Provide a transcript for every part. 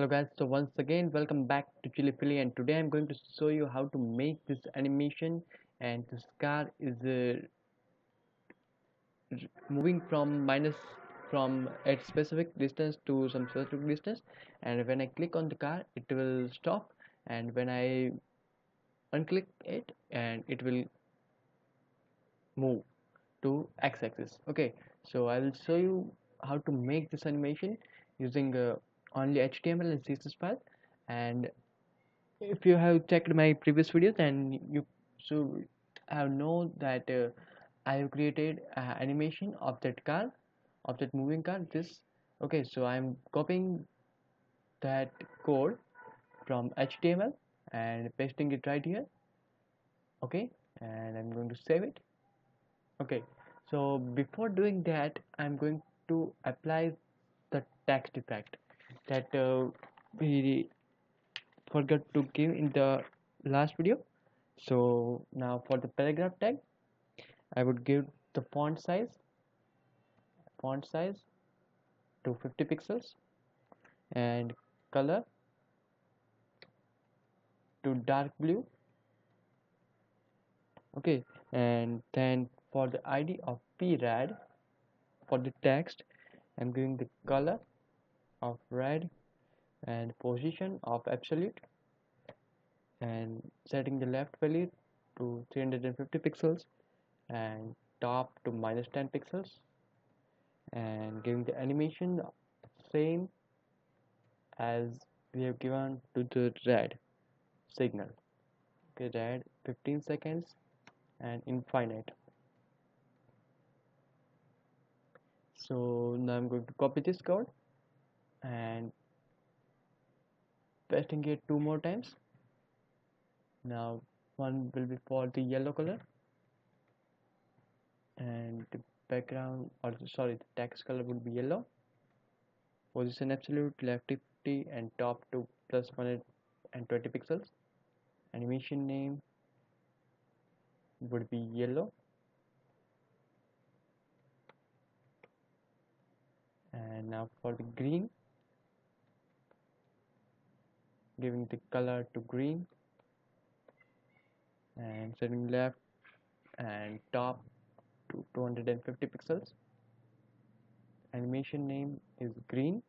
hello guys so once again welcome back to ChillyFilly and today i'm going to show you how to make this animation. And this car is uh, moving from minus from a specific distance to some specific distance. And when i click on the car it will stop. And when i unclick it and it will move to x-axis okay so i will show you how to make this animation using uh, only HTML and CSS file and if you have checked my previous videos then you should have known that uh, I have created animation of that car of that moving car this okay so I'm copying that code from HTML and pasting it right here okay and I'm going to save it okay. So before doing that I'm going to apply the text effect that uh, we forgot to give in the last video. So now for the paragraph tag I would give the font size font size to 50 pixels and color to dark blue. Okay and then for the id of prad for the text i'm giving the color of red and position of absolute and setting the left value to 350 pixels and top to minus 10 pixels and giving the animation same as we have given to the red signal. Okay red 15 seconds and infinite. So now I'm going to copy this code and pasting it two more times. Now one will be for the yellow color. And the background or sorry the text color will be yellow. Position absolute left 50 and top to plus 120 pixels. Animation name would be yellow. And now for the green giving the color to green. And setting left and top to 250 pixels. Animation name is green.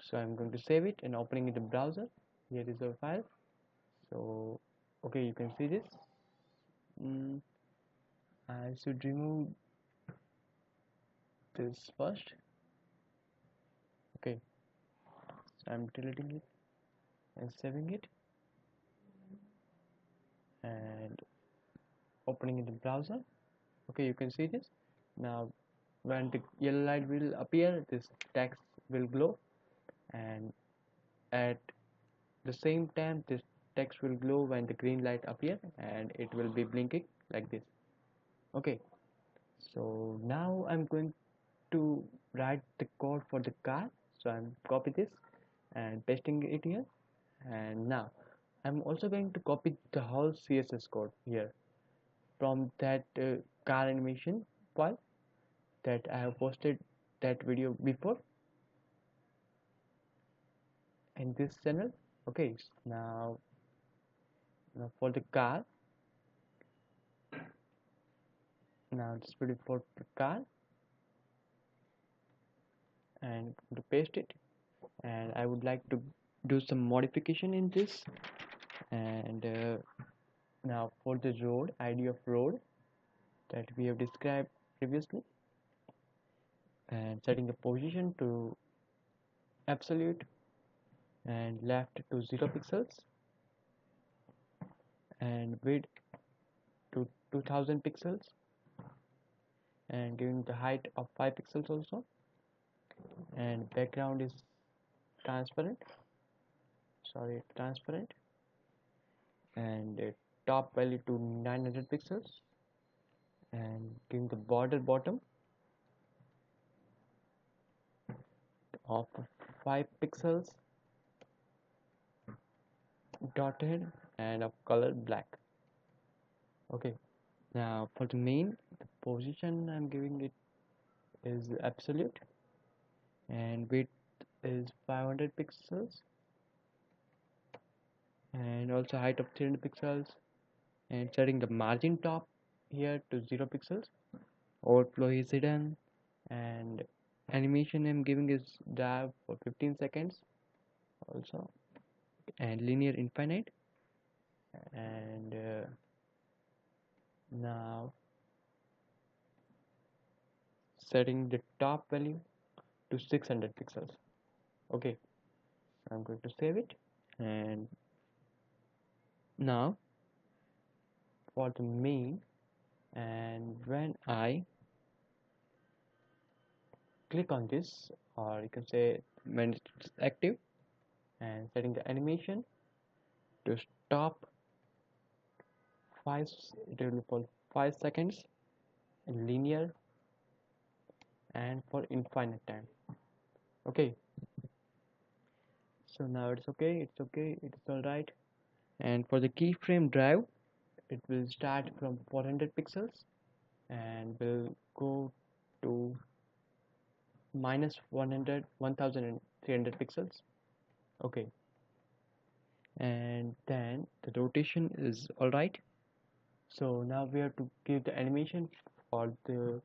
So I'm going to save it and opening in the browser. Here is our file. So okay you can see this. Mm, I should remove this first okay so I'm deleting it and saving it and opening in the browser. Okay you can see this. Now when the yellow light will appear this text will glow. And at the same time this text will glow when the green light appear and it will be blinking like this. Okay so now I'm going to write the code for the car. So I'm copy this and pasting it here. And now I'm also going to copy the whole CSS code here. From that uh, car animation file that I have posted that video before. In this channel. Okay now, now for the car. Now this video for the car. And to paste it and I would like to do some modification in this. And uh, now for the road id of road that we have described previously. And setting the position to absolute and left to 0 pixels. And width to 2000 pixels. And giving the height of 5 pixels also. And background is transparent. Sorry transparent. And uh, top value to 900 pixels. And giving the border bottom. Of 5 pixels. Dotted and of color black. Okay. Now for the main the position I'm giving it is absolute. And width is 500 pixels and also height of 300 pixels and setting the margin top here to 0 pixels. Overflow is hidden and animation I'm giving is drive for 15 seconds also and linear infinite. And uh, now setting the top value to 600 pixels okay. I'm going to save it. And now for the main and when I click on this or you can say when it's active and setting the animation to stop 5 it will be for 5 seconds linear and for infinite time. Okay so now it's okay it's okay it's all right and for the keyframe drive it will start from 400 pixels and will go to minus 100 1300 pixels. Okay. And then the rotation is all right so now we have to give the animation for the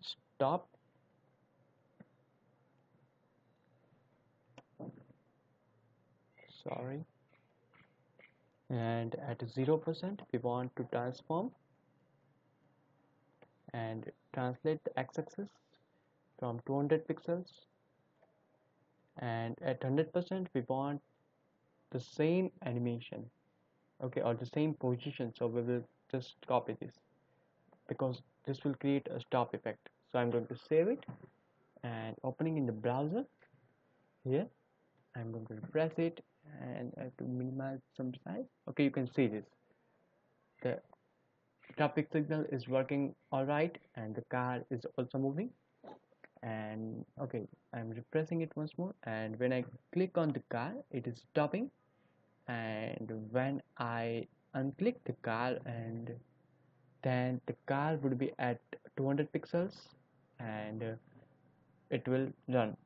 stop sorry. And at 0% we want to transform and translate the x-axis from 200 pixels. And at 100% we want the same animation okay or the same position. So we will just copy this because this will create a stop effect. So I'm going to save it and opening in the browser. Here I'm going to press it and I have to minimize some size. Okay you can see this. The traffic signal is working alright and the car is also moving. And okay I'm refreshing it once more and when I click on the car it is stopping. And when I unclick the car and then the car would be at 200 pixels and uh, it will run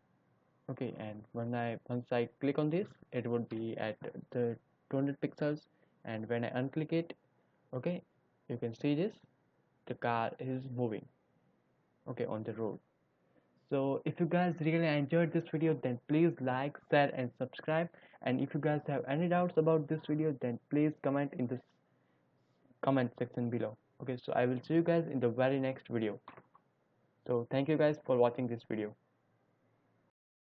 okay and when I once I click on this it would be at the 200 pixels. And when I unclick it okay you can see this the car is moving okay on the road. So if you guys really enjoyed this video then please like share and subscribe. And if you guys have any doubts about this video then please comment in this comment section below. Okay so I will see you guys in the very next video. So thank you guys for watching this video